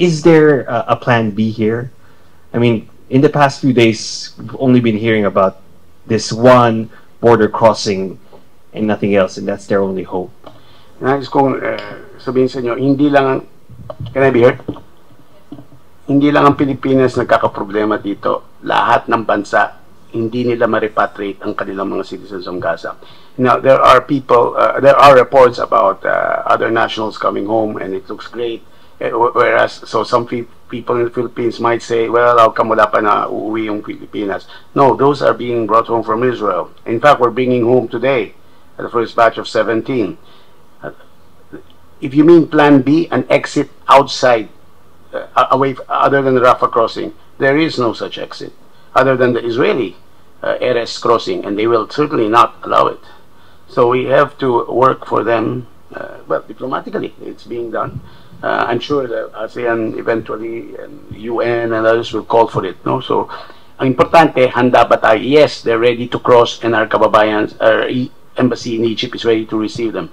is there a, a plan B here? I mean, in the past few days, we've only been hearing about this one border crossing and nothing else, and that's their only hope. Nais kong eh, sabihin sa inyo, hindi lang ang, can I be heard? Hindi lang ang Pilipinas nagkakaproblema dito. Lahat ng bansa, hindi nila ma-repatriate ang kanilang mga citizens of Gaza. Now, there are people, uh, there are reports about uh, other nationals coming home and it looks great. Eh, Whereas, so some pe- people in the Philippines might say, well, how come wala pa na uuwi yung Pilipinas? No, those are being brought home from Israel. In fact, we're bringing home today, the first batch of 17. if you mean plan B, an exit outside, uh, away, other than the Rafah crossing, there is no such exit, other than the Israeli uh, Erez crossing, and they will certainly not allow it. So we have to work for them, well, diplomatically, it's being done. Uh, I'm sure that ASEAN eventually, and UN and others will call for it, no? So, ang importante, handa tayo? Yes, they're ready to cross, and our kababayans, our e- embassy in Egypt is ready to receive them.